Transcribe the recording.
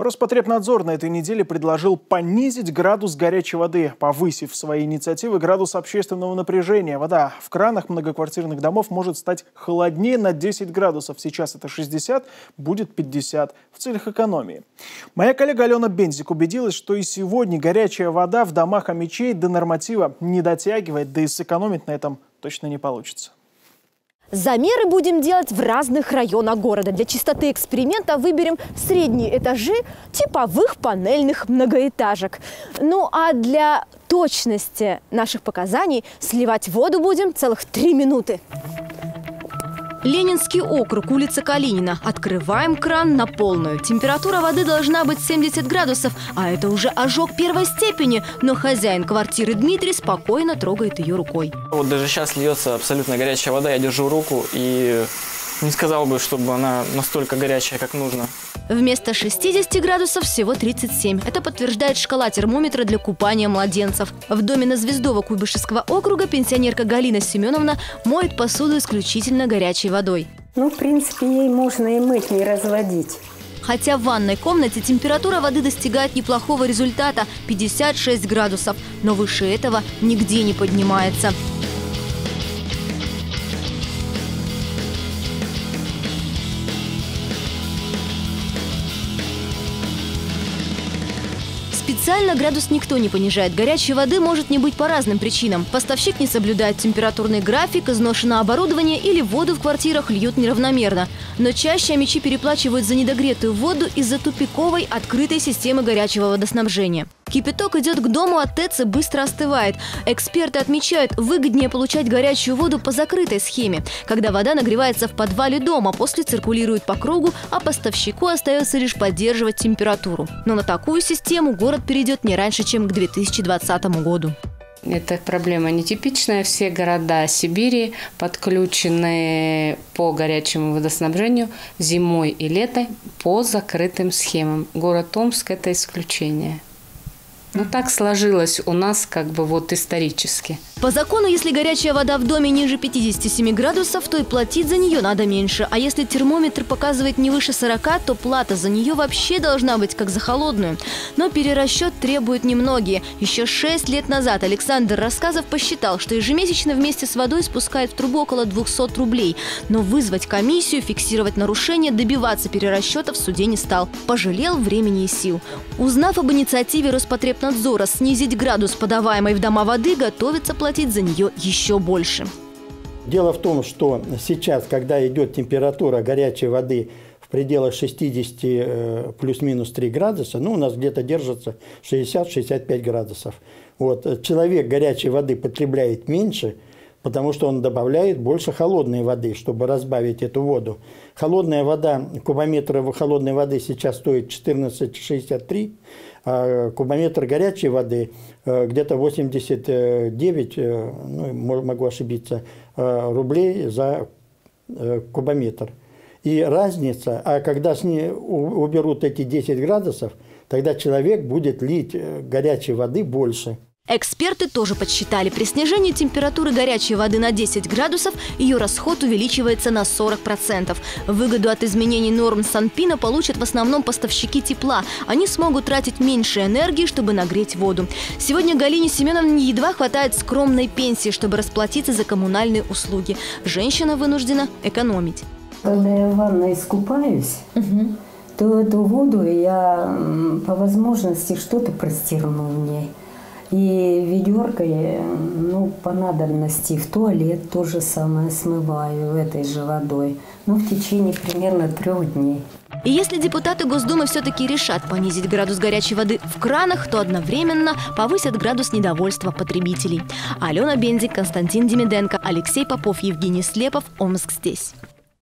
Роспотребнадзор на этой неделе предложил понизить градус горячей воды, повысив свои инициативы градус общественного напряжения. Вода в кранах многоквартирных домов может стать холоднее на 10 градусов. Сейчас это 60, будет 50 в целях экономии. Моя коллега Алена Бензик убедилась, что и сегодня горячая вода в домах Амичей до норматива не дотягивает, да и сэкономить на этом точно не получится. Замеры будем делать в разных районах города. Для чистоты эксперимента выберем средние этажи типовых панельных многоэтажек. Ну а для точности наших показаний сливать воду будем целых три минуты. Ленинский округ, улица Калинина. Открываем кран на полную. Температура воды должна быть 70 градусов, а это уже ожог первой степени. Но хозяин квартиры Дмитрий спокойно трогает ее рукой. Вот даже сейчас льется абсолютно горячая вода, я держу руку и не сказал бы, чтобы она настолько горячая, как нужно. Вместо 60 градусов всего 37. Это подтверждает шкала термометра для купания младенцев. В доме на Звездово Куйбышевского округа пенсионерка Галина Семеновна моет посуду исключительно горячей водой. Ну, в принципе, ей можно и мыть, не разводить. Хотя в ванной комнате температура воды достигает неплохого результата – 56 градусов, но выше этого нигде не поднимается. Специально градус никто не понижает. Горячей воды может не быть по разным причинам. Поставщик не соблюдает температурный график, изношено оборудование или воду в квартирах льют неравномерно. Но чаще мечи переплачивают за недогретую воду из-за тупиковой открытой системы горячего водоснабжения. Кипяток идет к дому, а ТЭЦ быстро остывает. Эксперты отмечают, выгоднее получать горячую воду по закрытой схеме, когда вода нагревается в подвале дома, после циркулирует по кругу, а поставщику остается лишь поддерживать температуру. Но на такую систему город перейдет не раньше, чем к 2020 году. Эта проблема нетипичная. Все города Сибири подключены по горячему водоснабжению зимой и летом по закрытым схемам. Город Омск – это исключение. Ну, так сложилось у нас как бы вот исторически. По закону, если горячая вода в доме ниже 57 градусов, то и платить за нее надо меньше. А если термометр показывает не выше 40, то плата за нее вообще должна быть как за холодную. Но перерасчет требуют немногие. Еще 6 лет назад Александр Рассказов посчитал, что ежемесячно вместе с водой спускает в трубу около 200 рублей. Но вызвать комиссию, фиксировать нарушения, добиваться перерасчета в суде не стал. Пожалел времени и сил. Узнав об инициативе Роспотребнадзора, снизить градус подаваемой в дома воды, готовится платить за нее еще больше. Дело в том, что сейчас, когда идет температура горячей воды в пределах 60 э, плюс-минус 3 градуса, ну, у нас где-то держится 60-65 градусов. Вот, человек горячей воды потребляет меньше, потому что он добавляет больше холодной воды, чтобы разбавить эту воду. Холодная вода, кубометр холодной воды сейчас стоит 14,63 а кубометр горячей воды э, где-то 89, э, ну, могу ошибиться, э, рублей за кубометр. И разница, а когда с ней уберут эти 10 градусов, тогда человек будет лить горячей воды больше. Эксперты тоже подсчитали, при снижении температуры горячей воды на 10 градусов ее расход увеличивается на 40%. Выгоду от изменений норм Санпина получат в основном поставщики тепла. Они смогут тратить меньше энергии, чтобы нагреть воду. Сегодня Галине Семеновне едва хватает скромной пенсии, чтобы расплатиться за коммунальные услуги. Женщина вынуждена экономить. Когда я в ванной искупаюсь, угу. то эту воду я по возможности что-то простерну в ней. И ведеркой, ну, по надобности в туалет то же самое смываю этой же водой. Ну, в течение примерно трех дней. И если депутаты Госдумы все-таки решат понизить градус горячей воды в кранах, то одновременно повысят градус недовольства потребителей. Алена Бензик, Константин Демиденко, Алексей Попов, Евгений Слепов, Омск здесь.